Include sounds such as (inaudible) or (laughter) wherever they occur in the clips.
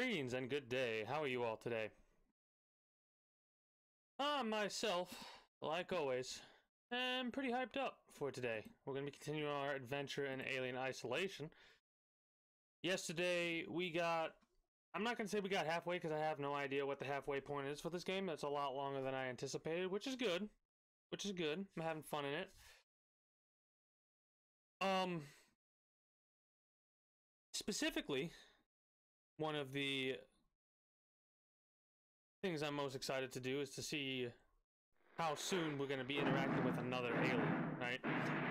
Greetings and good day. How are you all today? Ah, myself, like always, am pretty hyped up for today. We're going to be continuing our adventure in Alien Isolation. Yesterday, we got. I'm not going to say we got halfway because I have no idea what the halfway point is for this game. That's a lot longer than I anticipated, which is good. Which is good. I'm having fun in it. Um. Specifically, one of the things I'm most excited to do is to see how soon we're going to be interacting with another alien, right?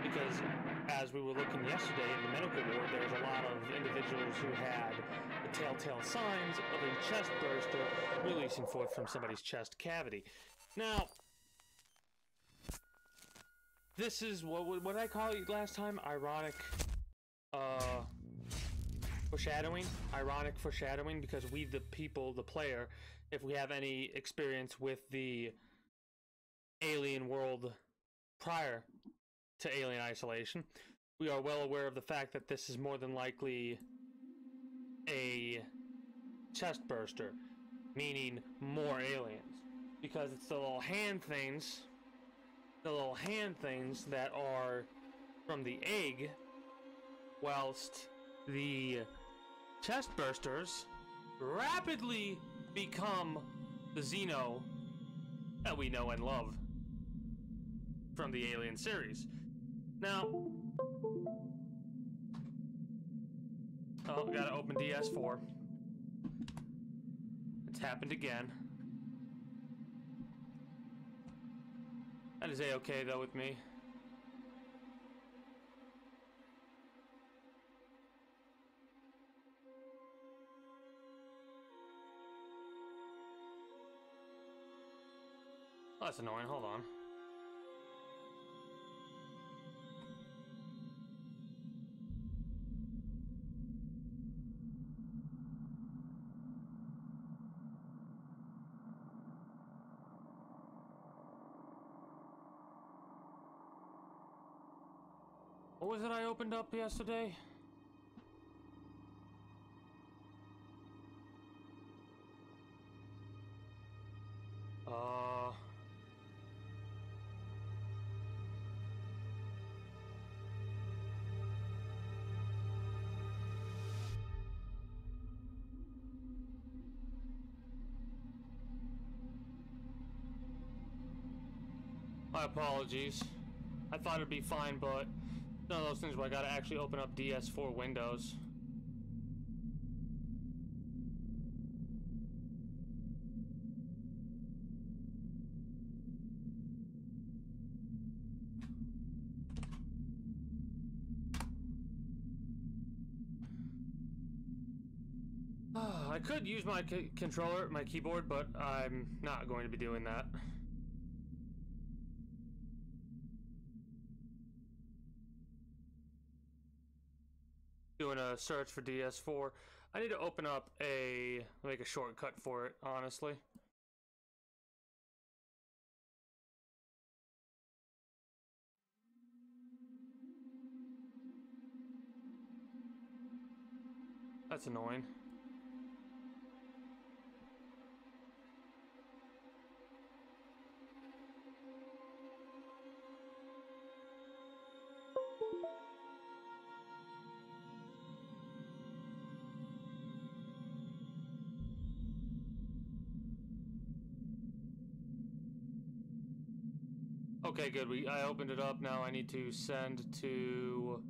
Because as we were looking yesterday in the medical ward, there was a lot of individuals who had the telltale signs of a chest burster releasing forth from somebody's chest cavity. Now, this is what what I call it last time ironic uh foreshadowing ironic foreshadowing because we the people the player if we have any experience with the alien world prior to alien isolation we are well aware of the fact that this is more than likely a chest burster meaning more aliens because it's the little hand things the little hand things that are from the egg whilst the chest bursters rapidly become the Xeno that we know and love from the Alien series. Now, oh, gotta open DS4. It's happened again. That is a-okay though with me. That's annoying. Hold on. What was it I opened up yesterday? Apologies. I thought it'd be fine, but none of those things where I gotta actually open up DS4 Windows. (sighs) I could use my controller, my keyboard, but I'm not going to be doing that. Doing a search for DS4. I need to open up a make a shortcut for it, honestly. That's annoying. Okay, good. We I opened it up. Now I need to send to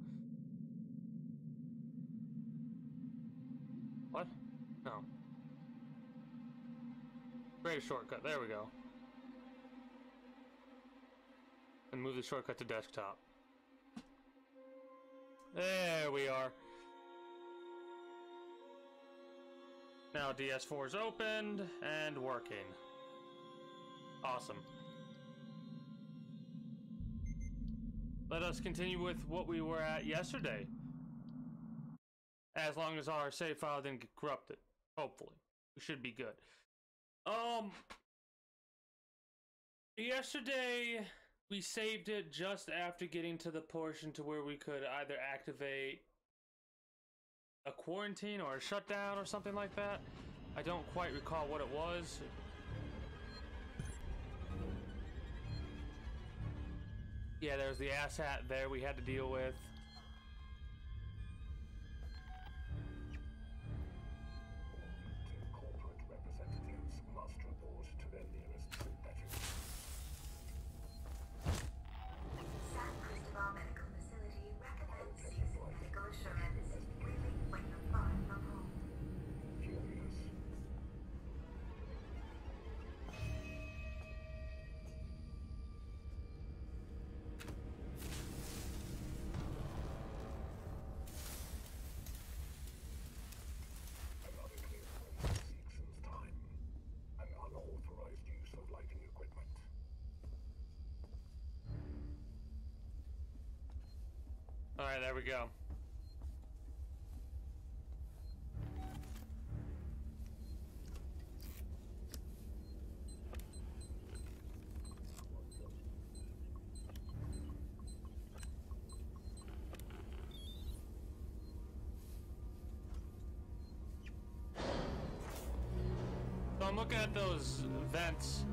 What? No. Create a shortcut. There we go. And move the shortcut to desktop. There we are. Now DS4 is opened and working. Awesome. Let us continue with what we were at yesterday. As long as our save file didn't get corrupted. Hopefully. We should be good. Um yesterday we saved it just after getting to the portion to where we could either activate a quarantine or a shutdown or something like that. I don't quite recall what it was. Yeah, there's the asshat there we had to deal with. Alright, there we go. So I'm looking at those vents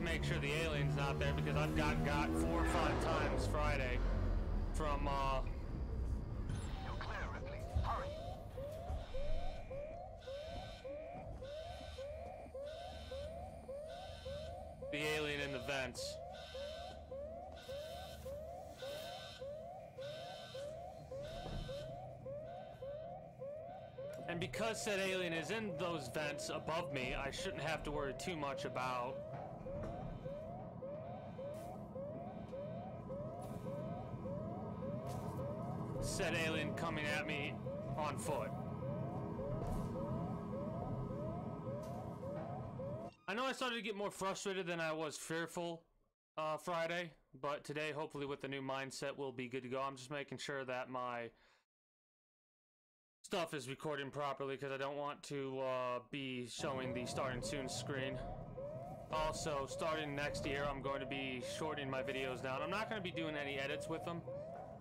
make sure the alien's not there because I've got got four or five times Friday from uh And because said alien is in those vents above me, I shouldn't have to worry too much about said alien coming at me on foot. I know I started to get more frustrated than I was fearful uh, Friday, but today, hopefully, with the new mindset, we'll be good to go. I'm just making sure that my stuff is recording properly because I don't want to uh, be showing the starting soon screen. Also, starting next year, I'm going to be shortening my videos down. I'm not going to be doing any edits with them,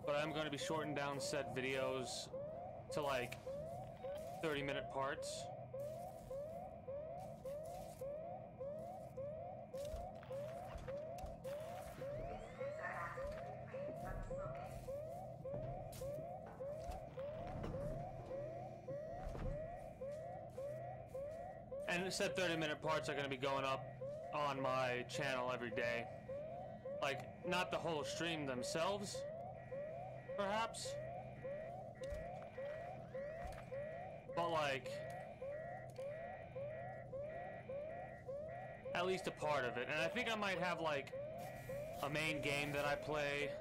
but I'm going to be shortening down said videos to like 30 minute parts. Visitors are asked to refrain from smoking. And said 30 minute parts are going to be going up on my channel every day. Like, not the whole stream themselves, perhaps. But, like, at least a part of it. And I think I might have, like, a main game that I play.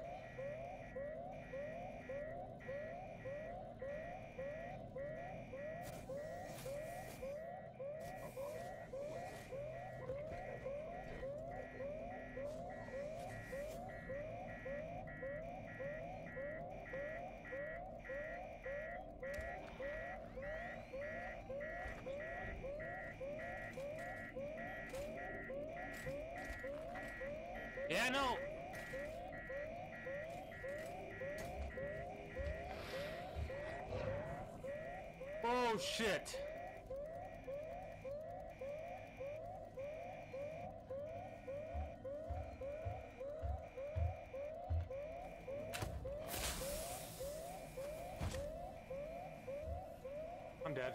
Yeah, no. Oh shit. I'm dead.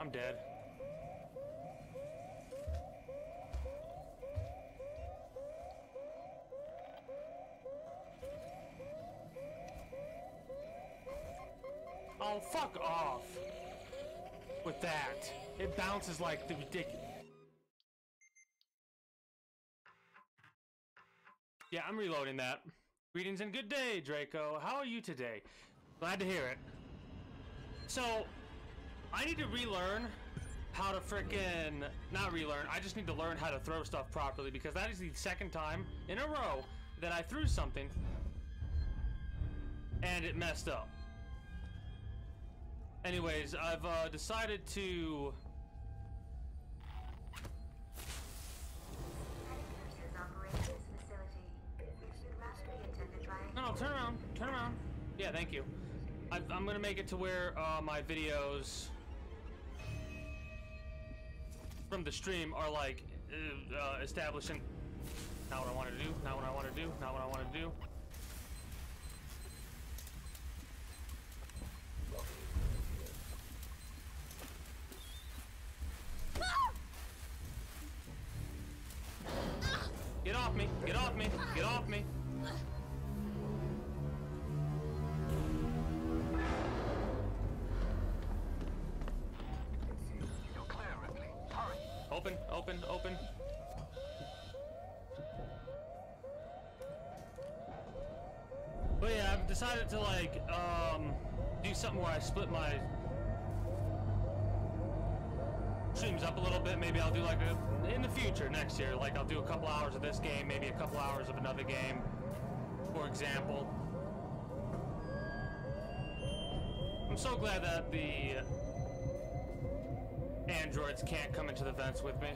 I'm dead. That. It bounces like the ridiculous. Yeah, I'm reloading that. Greetings and good day, Draco. How are you today? Glad to hear it. So, I need to relearn how to frickin' not relearn. I just need to learn how to throw stuff properly because that is the second time in a row that I threw something and it messed up. Anyways, I've uh, decided to. Headquarters operate this facility. We'd rather be attended by No, no, turn around. Turn around. Yeah, thank you. I, I'm gonna make it to where uh, my videos from the stream are like uh, uh, establishing. Not what I want to do. Not what I want to do. Not what I want to do. Decided to like um do something where I split my streams up a little bit. Maybe I'll do like a in the future next year. Like I'll do a couple hours of this game, maybe a couple hours of another game, for example. I'm so glad that the androids can't come into the vents with me.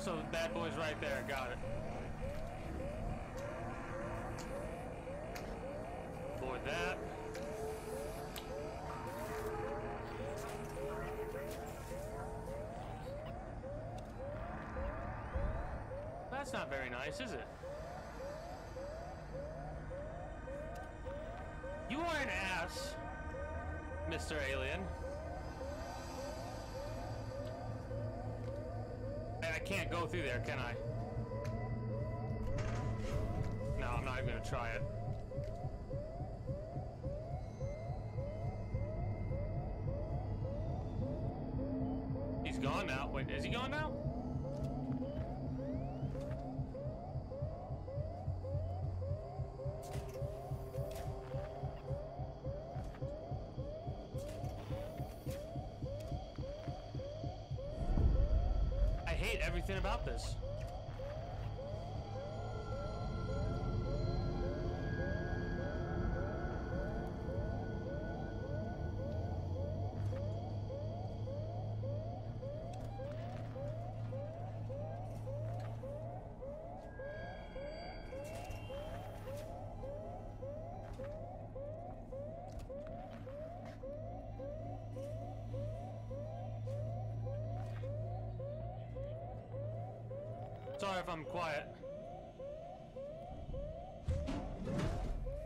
So bad boy's right there. Got it. Avoid that. That's not very nice, is it? You are an ass, Mr. Alien. I I can't go through there, can I? No, I'm not even gonna try it. He's gone now. Wait, is he gone now? I hate everything about this. Sorry if I'm quiet.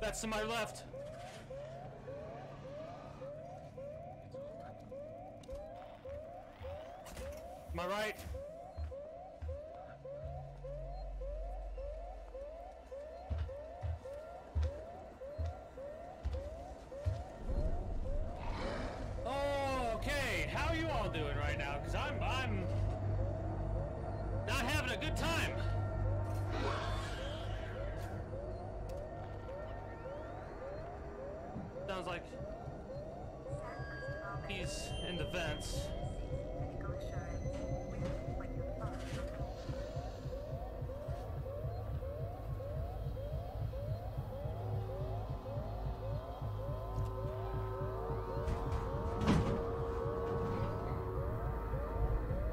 That's to my left. Sounds like he's in the vents.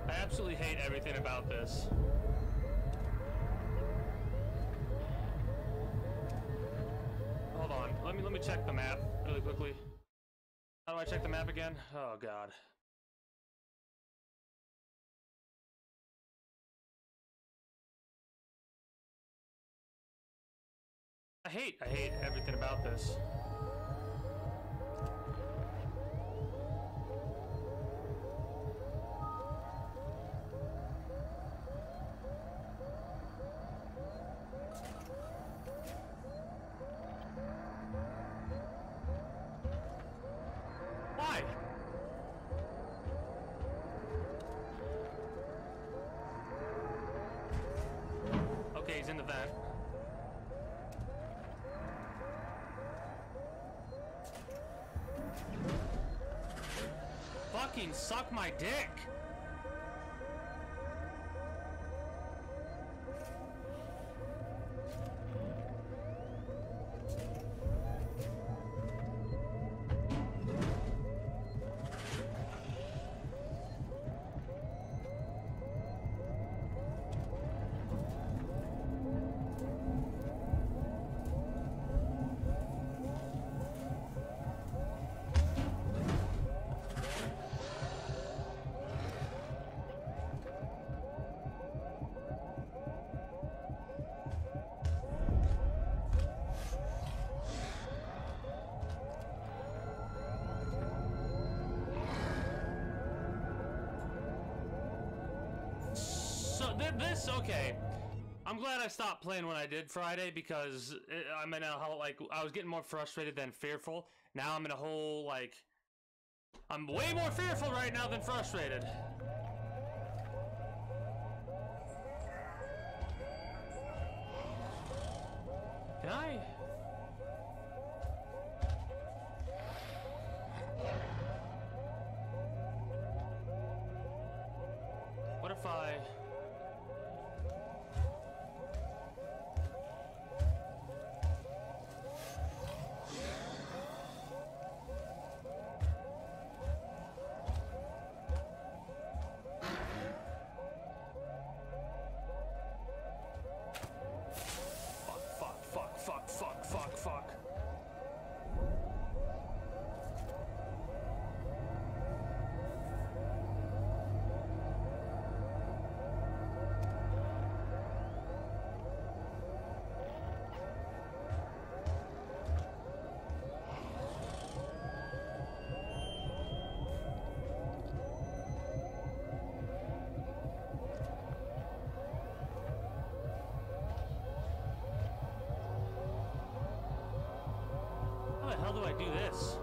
I absolutely hate everything about this. Hold on. Let me let me check the map really quickly. How I check the map again? Oh god. I hate I hate everything about this. Why? vent. Suck my dick. This okay. I'm glad I stopped playing when I did Friday because eh, I'm in a whole like I was getting more frustrated than fearful. Now I'm in a whole like I'm way more fearful right now than frustrated. Can I? Do this?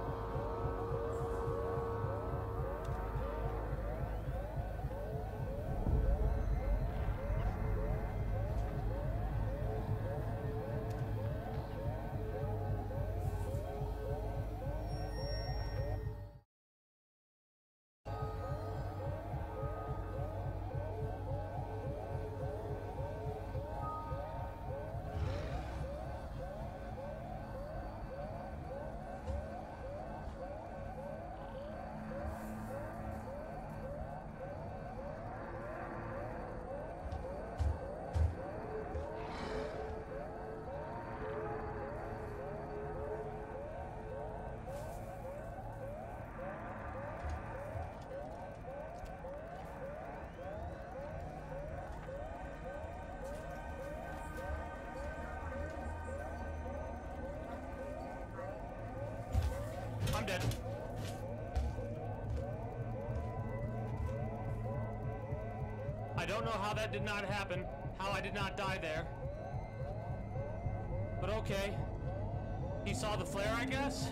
I'm dead. I don't know how that did not happen, how I did not die there. But okay. He saw the flare, I guess?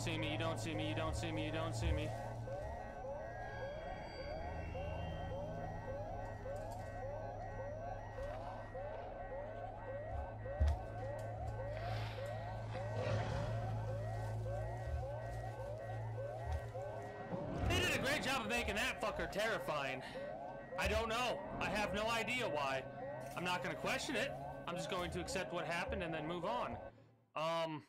See me, you don't see me, you don't see me, you don't see me. They did a great job of making that fucker terrifying. I don't know. I have no idea why. I'm not going to question it. I'm just going to accept what happened and then move on. Um.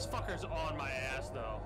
This fucker's on my ass though.